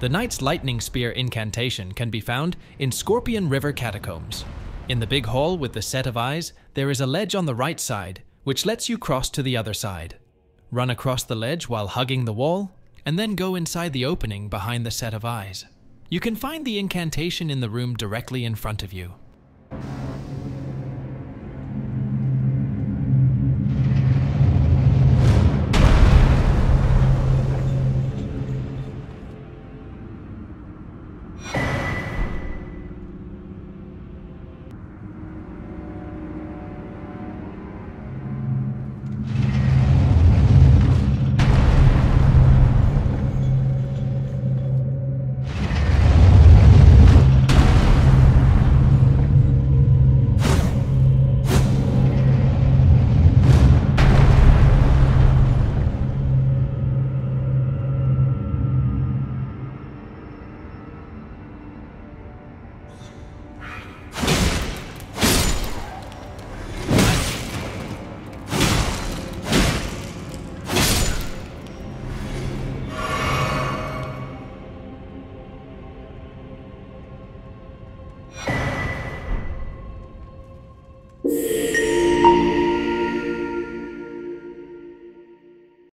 The Knight's Lightning Spear incantation can be found in Scorpion River Catacombs. In the big hall with the set of eyes, there is a ledge on the right side, which lets you cross to the other side. Run across the ledge while hugging the wall, and then go inside the opening behind the set of eyes. You can find the incantation in the room directly in front of you.